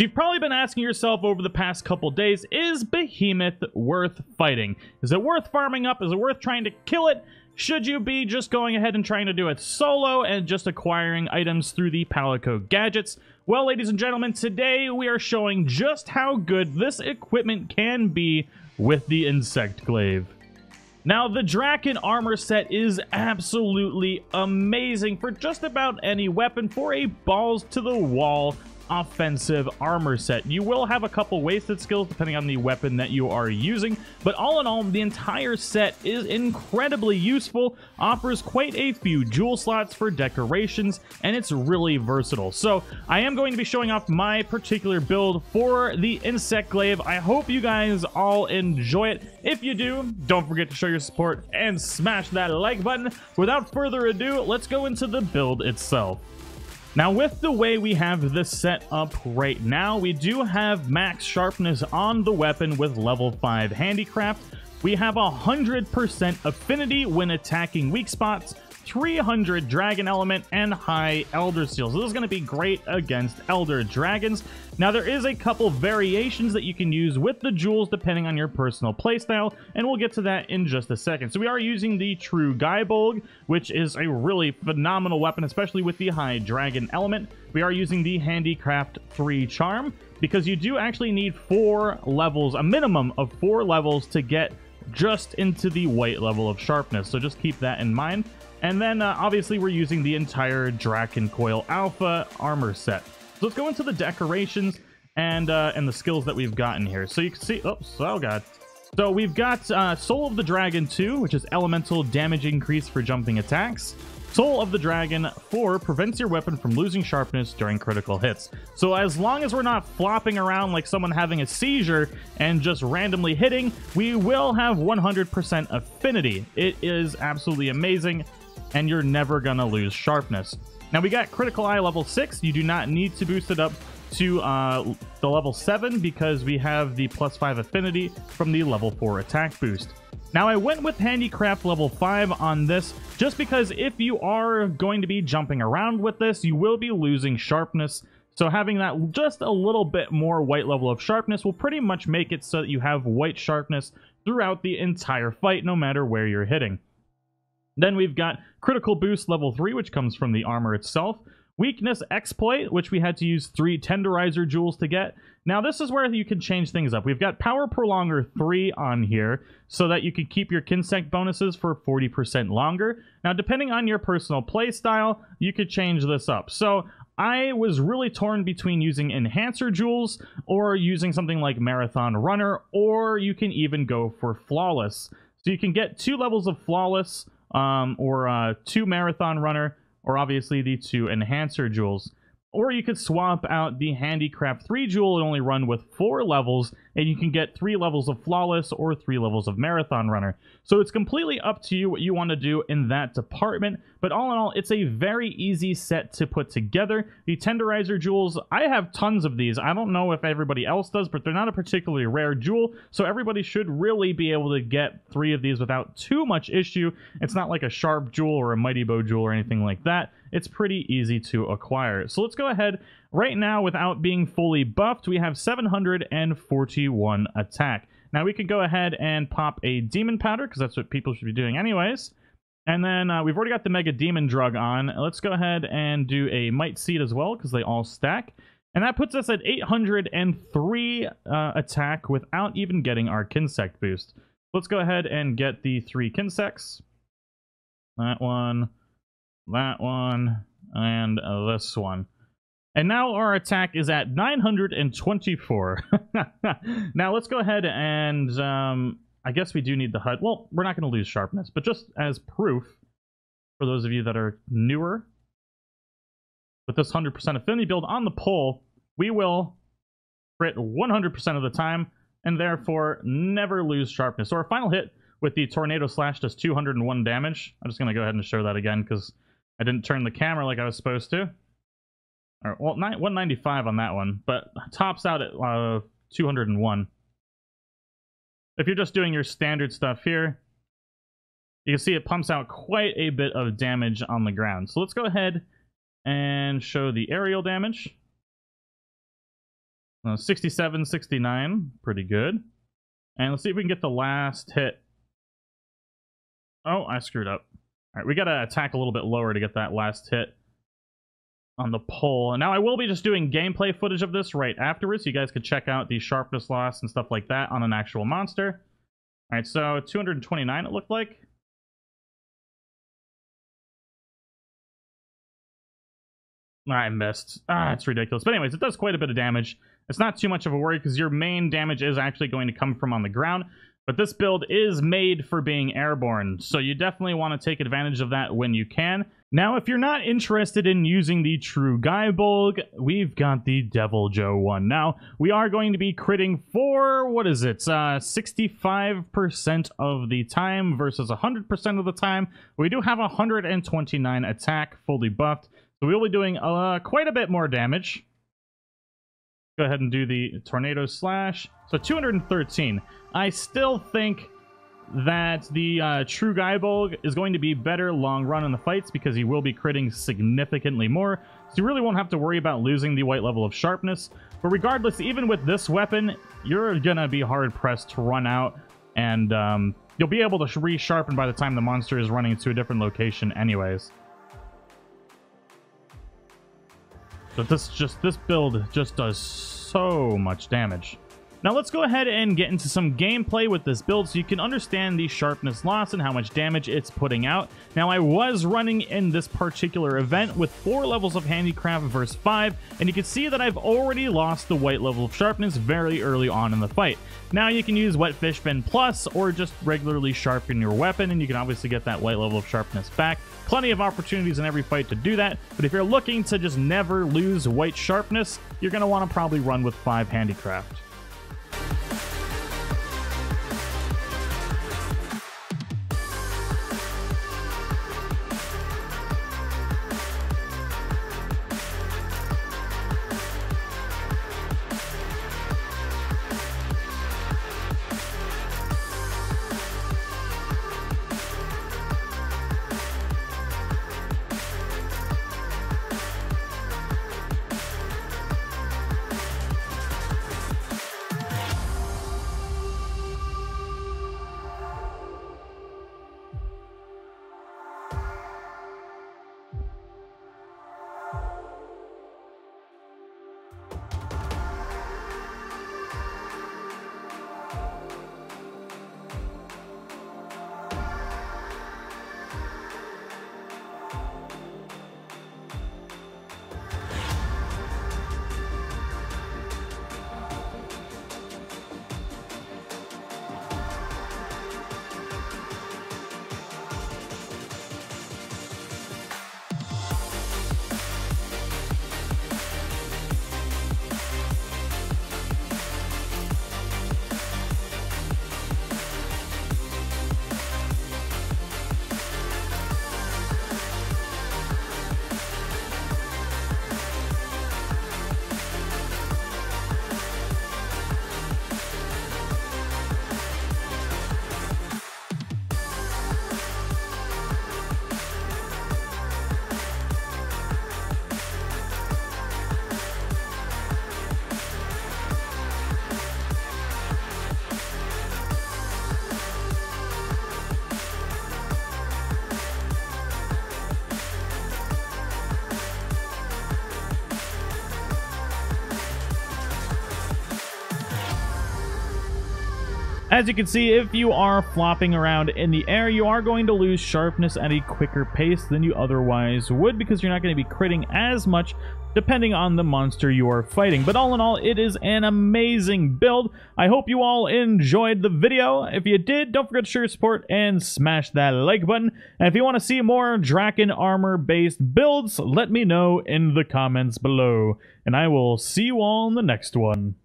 So you've probably been asking yourself over the past couple days, is Behemoth worth fighting? Is it worth farming up? Is it worth trying to kill it? Should you be just going ahead and trying to do it solo and just acquiring items through the Palico gadgets? Well, ladies and gentlemen, today we are showing just how good this equipment can be with the Insect Glaive. Now, the Drachen armor set is absolutely amazing for just about any weapon for a balls to the wall offensive armor set. You will have a couple wasted skills depending on the weapon that you are using, but all in all, the entire set is incredibly useful, offers quite a few jewel slots for decorations, and it's really versatile. So I am going to be showing off my particular build for the Insect Glaive. I hope you guys all enjoy it. If you do, don't forget to show your support and smash that like button. Without further ado, let's go into the build itself. Now, with the way we have this set up right now, we do have max sharpness on the weapon with level 5 handicraft. We have 100% affinity when attacking weak spots, 300 Dragon Element, and high Elder Seal. So this is going to be great against Elder Dragons. Now, there is a couple variations that you can use with the jewels depending on your personal playstyle, and we'll get to that in just a second. So we are using the True Guybolg, which is a really phenomenal weapon, especially with the high Dragon Element. We are using the Handicraft 3 Charm, because you do actually need four levels, a minimum of four levels to get just into the white level of sharpness. So just keep that in mind. And then, uh, obviously, we're using the entire Drakencoil Alpha armor set. So let's go into the decorations and uh, and the skills that we've gotten here. So you can see... Oops, oh, God. So we've got uh, Soul of the Dragon 2, which is elemental damage increase for jumping attacks. Soul of the Dragon 4 prevents your weapon from losing sharpness during critical hits. So as long as we're not flopping around like someone having a seizure and just randomly hitting, we will have 100% affinity. It is absolutely amazing and you're never gonna lose sharpness. Now we got Critical Eye level 6. You do not need to boost it up to uh, the level 7 because we have the plus 5 affinity from the level 4 attack boost. Now I went with Handicraft level 5 on this just because if you are going to be jumping around with this, you will be losing sharpness. So having that just a little bit more white level of sharpness will pretty much make it so that you have white sharpness throughout the entire fight no matter where you're hitting. Then we've got Critical Boost level 3, which comes from the armor itself. Weakness Exploit, which we had to use three Tenderizer Jewels to get. Now, this is where you can change things up. We've got Power Prolonger 3 on here, so that you can keep your Kinsect bonuses for 40% longer. Now, depending on your personal playstyle, you could change this up. So, I was really torn between using Enhancer Jewels or using something like Marathon Runner, or you can even go for Flawless. So you can get two levels of Flawless um, or uh, two Marathon Runner, or obviously the two Enhancer Jewels. Or you could swap out the Handicraft 3 Jewel and only run with 4 levels, and you can get 3 levels of Flawless or 3 levels of Marathon Runner. So it's completely up to you what you want to do in that department, but all in all, it's a very easy set to put together. The Tenderizer Jewels, I have tons of these. I don't know if everybody else does, but they're not a particularly rare jewel, so everybody should really be able to get 3 of these without too much issue. It's not like a Sharp Jewel or a Mighty Bow Jewel or anything like that it's pretty easy to acquire. So let's go ahead. Right now, without being fully buffed, we have 741 attack. Now we could go ahead and pop a Demon Powder, because that's what people should be doing anyways. And then uh, we've already got the Mega Demon Drug on. Let's go ahead and do a Might Seed as well, because they all stack. And that puts us at 803 uh, attack without even getting our Kinsect boost. Let's go ahead and get the three Kinsects. That one, that one, and uh, this one. And now our attack is at 924. now let's go ahead and um, I guess we do need the HUD. Well, we're not going to lose sharpness, but just as proof for those of you that are newer, with this 100% affinity build on the pole, we will crit 100% of the time and therefore never lose sharpness. So our final hit with the Tornado Slash does 201 damage. I'm just going to go ahead and show that again because I didn't turn the camera like I was supposed to. Or, well, 195 on that one, but tops out at uh, 201. If you're just doing your standard stuff here, you can see it pumps out quite a bit of damage on the ground. So let's go ahead and show the aerial damage. Uh, 67, 69, pretty good. And let's see if we can get the last hit. Oh, I screwed up. All right, we got to attack a little bit lower to get that last hit on the pole. And now, I will be just doing gameplay footage of this right afterwards. So you guys could check out the sharpness loss and stuff like that on an actual monster. All right, so 229 it looked like. I missed. Ah, it's ridiculous. But anyways, it does quite a bit of damage. It's not too much of a worry because your main damage is actually going to come from on the ground. But this build is made for being airborne, so you definitely want to take advantage of that when you can. Now, if you're not interested in using the True Guybolg, we've got the Deviljho one. Now, we are going to be critting for, what is it, uh, 65% of the time versus 100% of the time. We do have 129 attack, fully buffed, so we'll be doing uh, quite a bit more damage. Go ahead and do the Tornado Slash. So 213. I still think that the uh, True Guybolg is going to be better long run in the fights because he will be critting significantly more. So you really won't have to worry about losing the white level of sharpness. But regardless, even with this weapon, you're going to be hard-pressed to run out. And um, you'll be able to resharpen by the time the monster is running to a different location anyways. But this just this build just does so much damage. Now let's go ahead and get into some gameplay with this build so you can understand the sharpness loss and how much damage it's putting out. Now I was running in this particular event with 4 levels of handicraft versus 5 and you can see that I've already lost the white level of sharpness very early on in the fight. Now you can use Whetfish Fin Plus or just regularly sharpen your weapon and you can obviously get that white level of sharpness back. Plenty of opportunities in every fight to do that, but if you're looking to just never lose white sharpness, you're going to want to probably run with 5 handicraft. As you can see, if you are flopping around in the air, you are going to lose sharpness at a quicker pace than you otherwise would because you're not going to be critting as much depending on the monster you are fighting. But all in all, it is an amazing build. I hope you all enjoyed the video. If you did, don't forget to show your support and smash that like button. And if you want to see more Drachen armor-based builds, let me know in the comments below. And I will see you all in the next one.